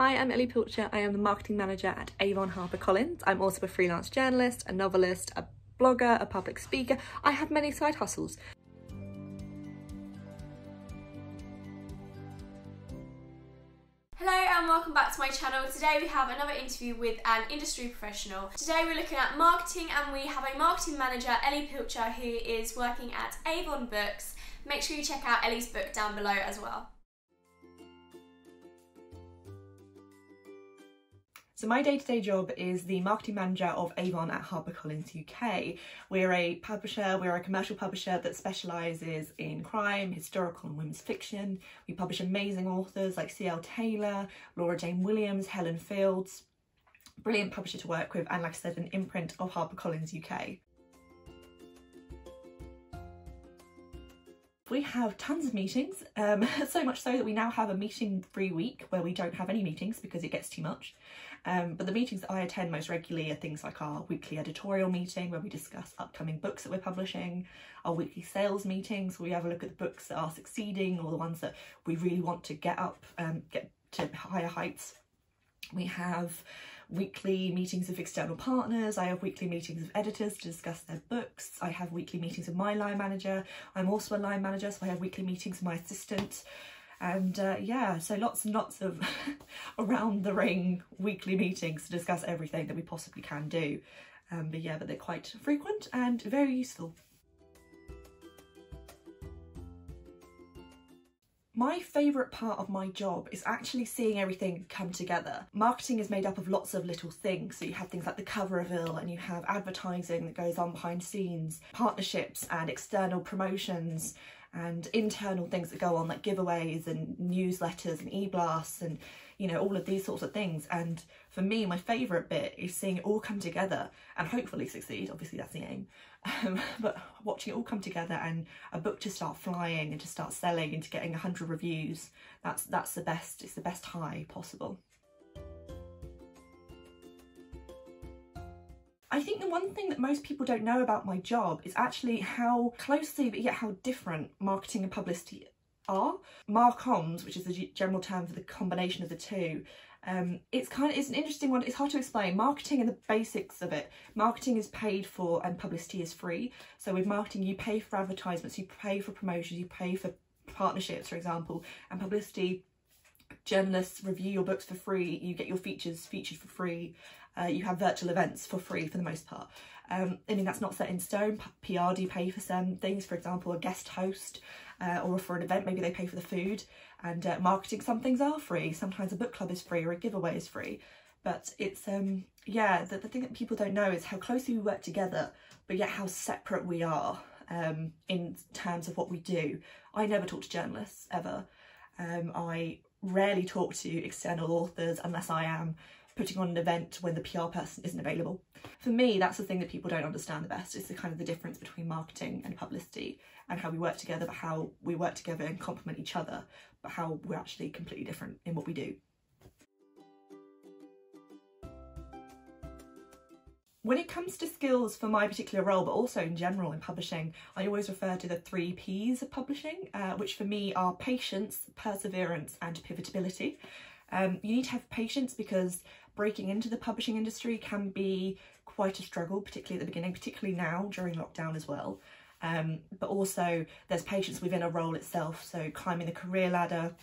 I'm Ellie Pilcher. I am the marketing manager at Avon HarperCollins. I'm also a freelance journalist, a novelist, a blogger, a public speaker. I have many side hustles. Hello and welcome back to my channel. Today we have another interview with an industry professional. Today we're looking at marketing and we have a marketing manager, Ellie Pilcher, who is working at Avon Books. Make sure you check out Ellie's book down below as well. So my day-to-day -day job is the marketing manager of Avon at HarperCollins UK. We're a publisher, we're a commercial publisher that specialises in crime, historical and women's fiction. We publish amazing authors like C.L. Taylor, Laura Jane Williams, Helen Fields. Brilliant publisher to work with and like I said, an imprint of HarperCollins UK. We have tons of meetings, um, so much so that we now have a meeting free week where we don't have any meetings because it gets too much. Um, but the meetings that I attend most regularly are things like our weekly editorial meeting where we discuss upcoming books that we're publishing, our weekly sales meetings where we have a look at the books that are succeeding or the ones that we really want to get up, um, get to higher heights. We have weekly meetings of external partners. I have weekly meetings of editors to discuss their books. I have weekly meetings with my line manager. I'm also a line manager, so I have weekly meetings with my assistant. And uh, yeah, so lots and lots of around the ring weekly meetings to discuss everything that we possibly can do. Um, but yeah, but they're quite frequent and very useful. My favourite part of my job is actually seeing everything come together. Marketing is made up of lots of little things. So you have things like the cover reveal and you have advertising that goes on behind scenes, partnerships and external promotions and internal things that go on like giveaways and newsletters and e-blasts and you know all of these sorts of things. And for me my favorite bit is seeing it all come together and hopefully succeed. Obviously that's the aim. Um, but watching it all come together and a book to start flying and to start selling and to getting 100 reviews that's that's the best it's the best high possible I think the one thing that most people don't know about my job is actually how closely but yet how different marketing and publicity are. Marcoms, which is the general term for the combination of the two, um, it's kind of it's an interesting one. It's hard to explain. Marketing and the basics of it. Marketing is paid for and publicity is free. So with marketing, you pay for advertisements, you pay for promotions, you pay for partnerships, for example, and publicity. Journalists review your books for free. You get your features featured for free. Uh, you have virtual events for free for the most part. Um, I mean, that's not set in stone. PR do pay for some things, for example, a guest host uh, or for an event, maybe they pay for the food. And uh, marketing, some things are free. Sometimes a book club is free or a giveaway is free. But it's, um, yeah, the, the thing that people don't know is how closely we work together, but yet how separate we are um, in terms of what we do. I never talk to journalists, ever. Um, I rarely talk to external authors unless I am putting on an event when the PR person isn't available. For me, that's the thing that people don't understand the best, It's the kind of the difference between marketing and publicity and how we work together, but how we work together and complement each other, but how we're actually completely different in what we do. When it comes to skills for my particular role, but also in general in publishing, I always refer to the three P's of publishing, uh, which for me are patience, perseverance and pivotability. Um, you need to have patience because breaking into the publishing industry can be quite a struggle, particularly at the beginning, particularly now during lockdown as well. Um, but also there's patience within a role itself. So climbing the career ladder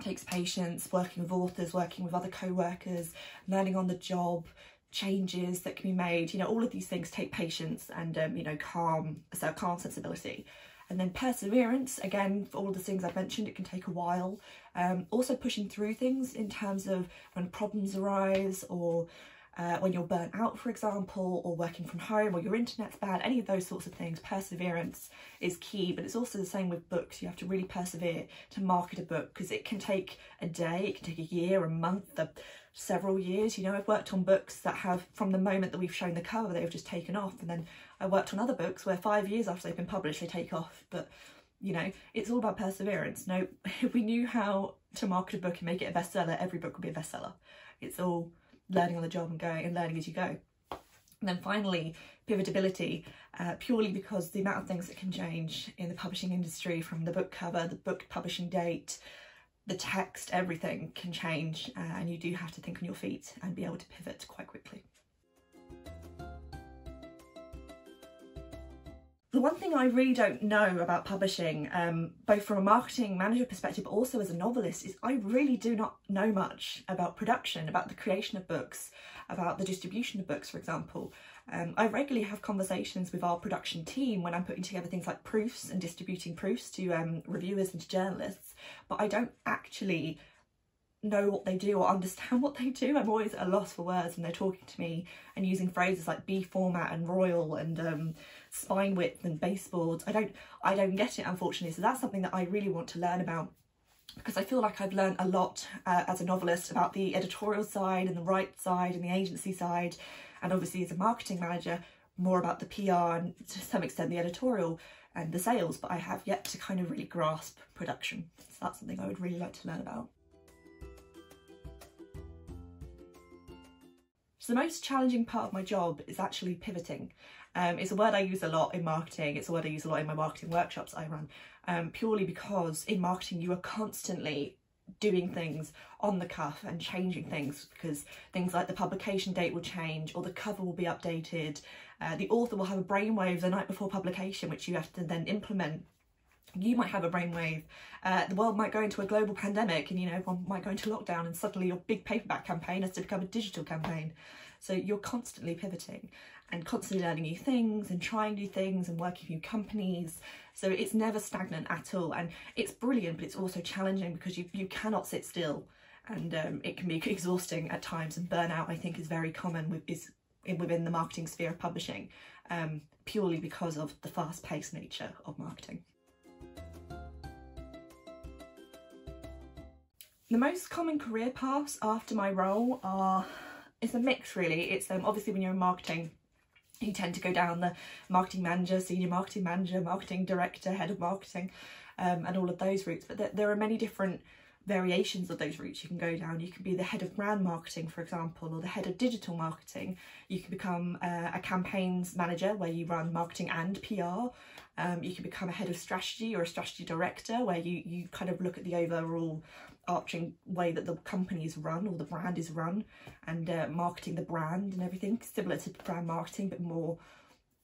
takes patience, working with authors, working with other co-workers, learning on the job, changes that can be made, you know, all of these things take patience and, um, you know, calm, so calm sensibility. And then perseverance, again, for all the things I've mentioned, it can take a while. Um, also pushing through things in terms of when problems arise or uh, when you're burnt out, for example, or working from home or your internet's bad, any of those sorts of things, perseverance is key. But it's also the same with books. You have to really persevere to market a book because it can take a day, it can take a year, a month, a, several years. You know, I've worked on books that have, from the moment that we've shown the cover, they've just taken off. And then I worked on other books where five years after they've been published, they take off. But, you know, it's all about perseverance. No, if we knew how to market a book and make it a bestseller, every book would be a bestseller. It's all learning on the job and going and learning as you go. And then finally, pivotability, uh, purely because the amount of things that can change in the publishing industry from the book cover, the book publishing date, the text, everything can change uh, and you do have to think on your feet and be able to pivot quite quickly. The one thing I really don't know about publishing, um, both from a marketing manager perspective, but also as a novelist, is I really do not know much about production, about the creation of books, about the distribution of books, for example. Um, I regularly have conversations with our production team when I'm putting together things like proofs and distributing proofs to um, reviewers and to journalists, but I don't actually know what they do or understand what they do. I'm always at a loss for words when they're talking to me and using phrases like B format and royal and um, spine width and baseboards. I don't I don't get it unfortunately. So that's something that I really want to learn about because I feel like I've learned a lot uh, as a novelist about the editorial side and the right side and the agency side and obviously as a marketing manager more about the PR and to some extent the editorial and the sales but I have yet to kind of really grasp production. So that's something I would really like to learn about. So the most challenging part of my job is actually pivoting. Um, it's a word I use a lot in marketing. It's a word I use a lot in my marketing workshops I run, um, purely because in marketing you are constantly doing things on the cuff and changing things because things like the publication date will change or the cover will be updated. Uh, the author will have a brainwave the night before publication, which you have to then implement you might have a brainwave, uh, the world might go into a global pandemic and you know everyone might go into lockdown and suddenly your big paperback campaign has to become a digital campaign. So you're constantly pivoting and constantly learning new things and trying new things and working with new companies. So it's never stagnant at all and it's brilliant but it's also challenging because you, you cannot sit still and um, it can be exhausting at times and burnout I think is very common with, is within the marketing sphere of publishing um, purely because of the fast-paced nature of marketing. The most common career paths after my role are, it's a mix really. It's um, obviously when you're in marketing, you tend to go down the marketing manager, senior marketing manager, marketing director, head of marketing, um, and all of those routes. But there, there are many different variations of those routes you can go down. You can be the head of brand marketing, for example, or the head of digital marketing. You can become uh, a campaigns manager where you run marketing and PR. Um, you can become a head of strategy or a strategy director where you, you kind of look at the overall arching way that the company is run or the brand is run and uh, marketing the brand and everything similar to brand marketing but more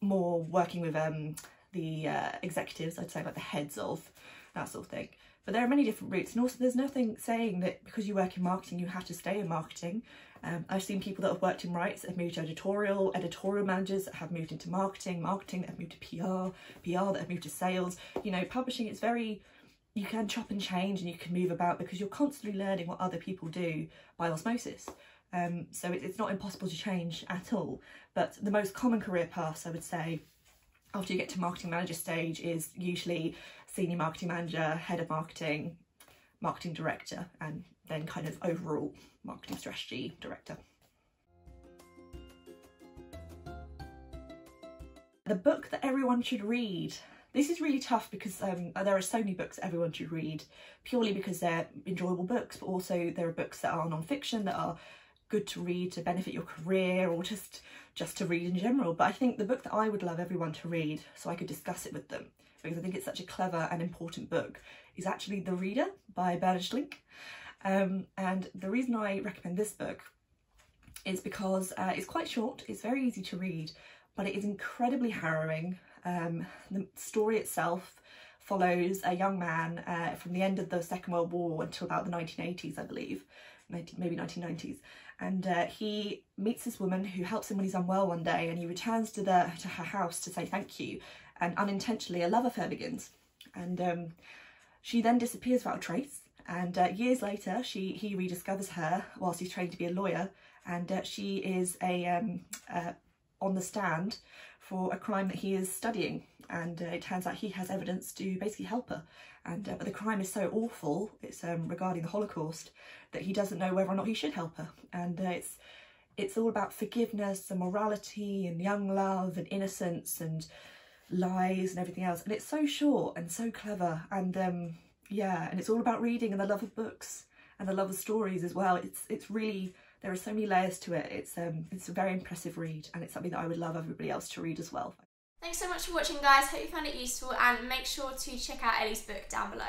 more working with um the uh, executives I'd say like the heads of that sort of thing but there are many different routes and also there's nothing saying that because you work in marketing you have to stay in marketing um, I've seen people that have worked in rights have moved to editorial, editorial managers that have moved into marketing, marketing that have moved to PR, PR that have moved to sales. You know, publishing is very you can chop and change and you can move about because you're constantly learning what other people do by osmosis. Um, so it, it's not impossible to change at all. But the most common career paths, I would say, after you get to marketing manager stage is usually senior marketing manager, head of marketing, marketing director, and then kind of overall marketing strategy director. The book that everyone should read this is really tough because um, there are so many books everyone should read purely because they're enjoyable books, but also there are books that are non-fiction that are good to read to benefit your career or just just to read in general. But I think the book that I would love everyone to read so I could discuss it with them because I think it's such a clever and important book is actually The Reader by Bernhard Schlink. Um, and the reason I recommend this book is because uh, it's quite short, it's very easy to read, but it is incredibly harrowing um, the story itself follows a young man uh, from the end of the Second World War until about the 1980s, I believe, 19, maybe 1990s. And uh, he meets this woman who helps him when he's unwell one day and he returns to, the, to her house to say thank you. And unintentionally, a love affair begins. And um, she then disappears without a trace. And uh, years later, she he rediscovers her whilst he's training to be a lawyer. And uh, she is a um, uh, on the stand for a crime that he is studying. And uh, it turns out he has evidence to basically help her. And uh, but the crime is so awful it's um, regarding the Holocaust that he doesn't know whether or not he should help her. And uh, it's it's all about forgiveness and morality and young love and innocence and lies and everything else. And it's so short and so clever and um, yeah and it's all about reading and the love of books and the love of stories as well. It's it's really there are so many layers to it. It's um, it's a very impressive read and it's something that I would love everybody else to read as well. Thanks so much for watching guys, hope you found it useful and make sure to check out Ellie's book down below.